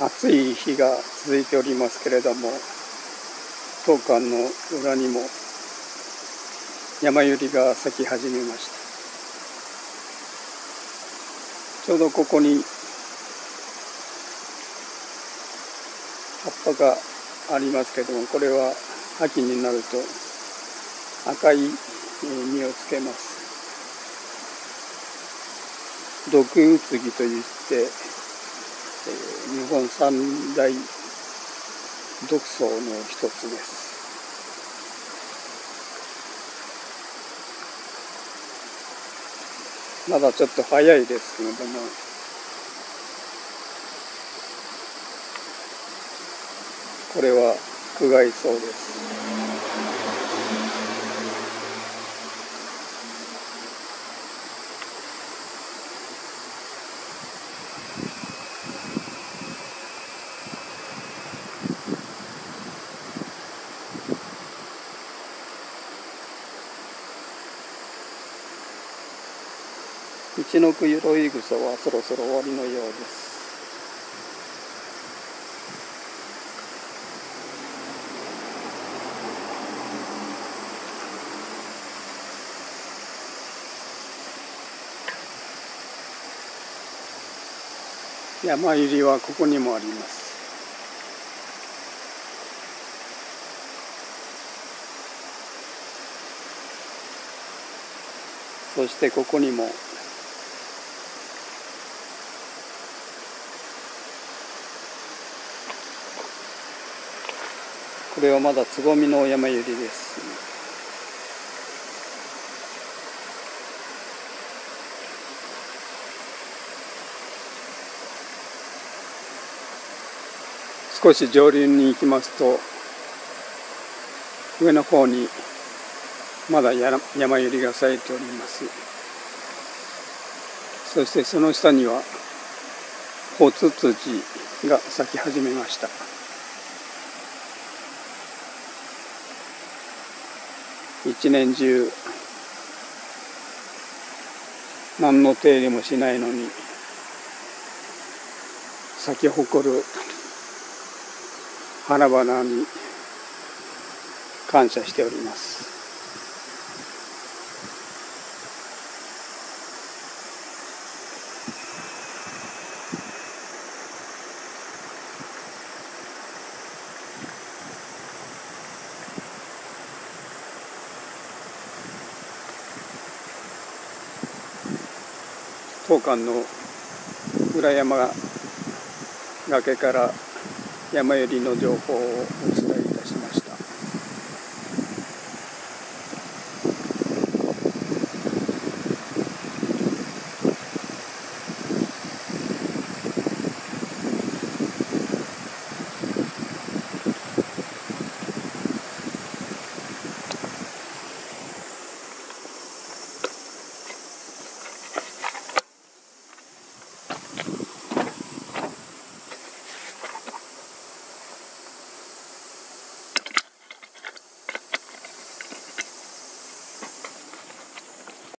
暑い日が続いておりますけれども当館の裏にも山百合が咲き始めました。ちょうどここに葉っぱがありますけれどもこれは秋になると赤い実をつけます。毒うつぎといって本三大独創の一つです。まだちょっと早いですけれども。これは苦外草です。一のくゆろい草はそろそろ終わりのようです。山入りはここにもあります。そしてここにもこれはまだつぼみの山百合です。少し上流に行きますと上の方にまだ山百合が咲いております。そしてその下にはホツツジが咲き始めました。一年中何の手入れもしないのに咲き誇る花々に感謝しております。当館の裏山崖から山寄りの情報をお伝えいたします。